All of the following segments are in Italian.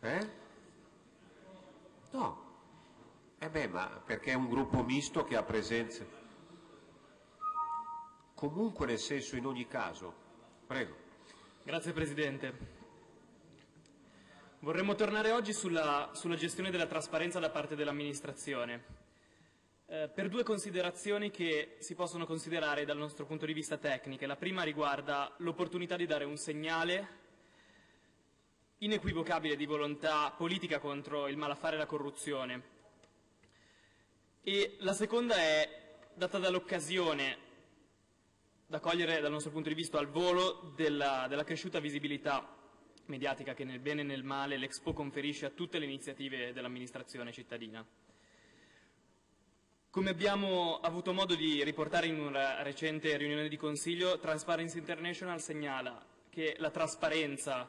Eh? No. Eh beh, ma perché è un gruppo misto che ha presenza. Comunque nel senso in ogni caso. Prego. Grazie Presidente. Vorremmo tornare oggi sulla, sulla gestione della trasparenza da parte dell'amministrazione. Eh, per due considerazioni che si possono considerare dal nostro punto di vista tecniche. La prima riguarda l'opportunità di dare un segnale inequivocabile di volontà politica contro il malaffare e la corruzione. E la seconda è data dall'occasione da cogliere dal nostro punto di vista al volo della, della cresciuta visibilità mediatica che nel bene e nel male l'Expo conferisce a tutte le iniziative dell'amministrazione cittadina. Come abbiamo avuto modo di riportare in una recente riunione di Consiglio, Transparency International segnala che la trasparenza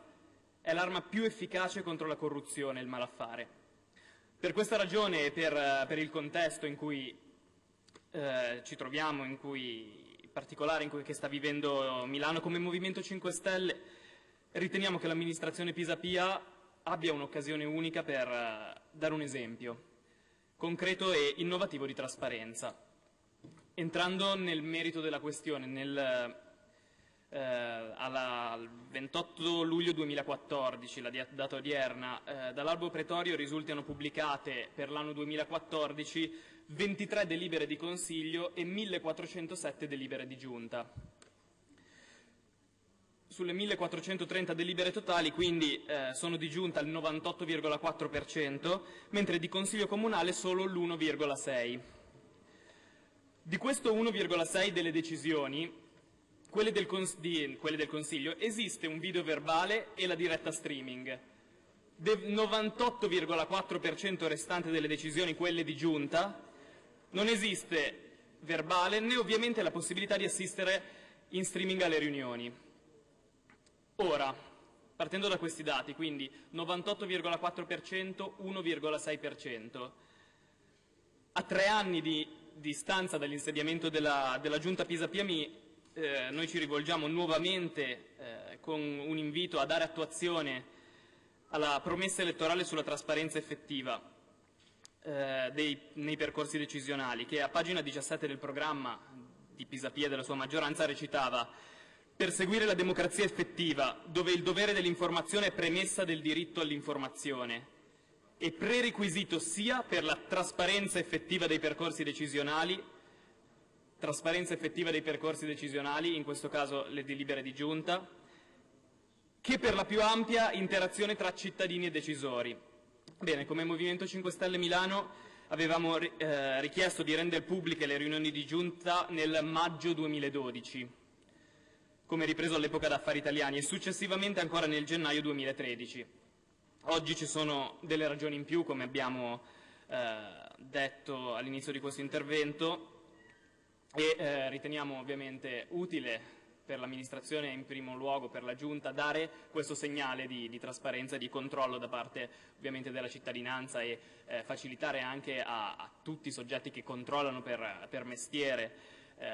è l'arma più efficace contro la corruzione e il malaffare. Per questa ragione e per, per il contesto in cui eh, ci troviamo, in cui particolare in cui, sta vivendo Milano, come Movimento 5 Stelle riteniamo che l'amministrazione Pisapia abbia un'occasione unica per uh, dare un esempio concreto e innovativo di trasparenza. Entrando nel merito della questione, nel, eh, alla, al 28 luglio 2014, la data odierna, eh, dall'Albo Pretorio risultano pubblicate per l'anno 2014 23 delibere di Consiglio e 1407 delibere di Giunta. Sulle 1430 delibere totali, quindi, eh, sono di Giunta il 98,4%, mentre di Consiglio Comunale solo l'1,6%. Di questo 1,6 delle decisioni, quelle del, di, quelle del, Consiglio, esiste un video verbale e la diretta streaming. Del 98,4% restante delle decisioni, quelle di Giunta, non esiste verbale né ovviamente la possibilità di assistere in streaming alle riunioni. Ora, partendo da questi dati, quindi 98,4%, 1,6%, a tre anni di distanza dall'insediamento della, della Giunta Pisa-Piami eh, noi ci rivolgiamo nuovamente eh, con un invito a dare attuazione alla promessa elettorale sulla trasparenza effettiva eh, dei, nei percorsi decisionali, che a pagina 17 del programma di Pisapia e della sua maggioranza recitava perseguire la democrazia effettiva, dove il dovere dell'informazione è premessa del diritto all'informazione e prerequisito sia per la trasparenza effettiva dei percorsi decisionali, trasparenza effettiva dei percorsi decisionali, in questo caso le delibere di giunta, che per la più ampia interazione tra cittadini e decisori. Bene, come Movimento 5 Stelle Milano avevamo eh, richiesto di rendere pubbliche le riunioni di giunta nel maggio 2012 come ripreso all'epoca da Affari Italiani, e successivamente ancora nel gennaio 2013. Oggi ci sono delle ragioni in più, come abbiamo eh, detto all'inizio di questo intervento, e eh, riteniamo ovviamente utile per l'amministrazione in primo luogo per la Giunta dare questo segnale di, di trasparenza e di controllo da parte ovviamente della cittadinanza e eh, facilitare anche a, a, tutti i soggetti che controllano per, per mestiere eh,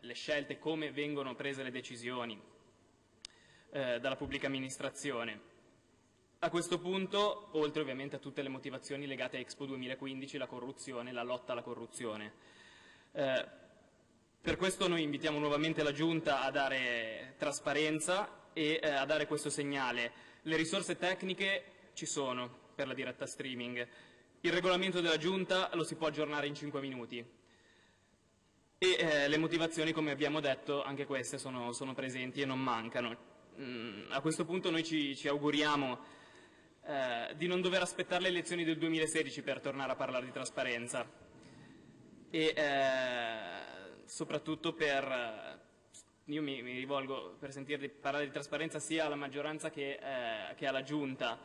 le scelte, come vengono prese le decisioni eh, dalla pubblica amministrazione. A questo punto, oltre ovviamente a tutte le motivazioni legate a Expo 2015, la corruzione, la lotta alla corruzione. Per questo noi invitiamo nuovamente la Giunta a dare trasparenza e eh, a dare questo segnale. Le risorse tecniche ci sono per la diretta streaming. Il regolamento della Giunta lo si può aggiornare in 5 minuti e eh, le motivazioni, come abbiamo detto, anche queste sono, sono presenti e non mancano. Mm, a questo punto noi ci, ci auguriamo eh, di non dover aspettare le elezioni del 2016 per tornare a parlare di trasparenza e eh, soprattutto per io mi, mi, rivolgo per sentirli parlare di trasparenza sia alla maggioranza che, eh, che alla Giunta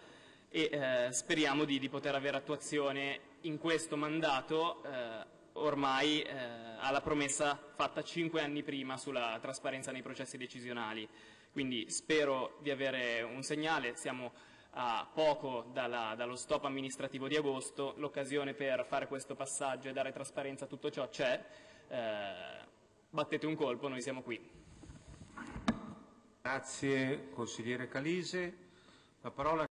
e eh, speriamo di, di, poter avere attuazione in questo mandato eh, ormai eh, alla promessa fatta cinque anni prima sulla trasparenza nei processi decisionali. Quindi spero di avere un segnale, siamo a poco dalla, dallo stop amministrativo di agosto, l'occasione per fare questo passaggio e dare trasparenza a tutto ciò c'è, eh, battete un colpo, noi siamo qui. Grazie consigliere Calise. La parola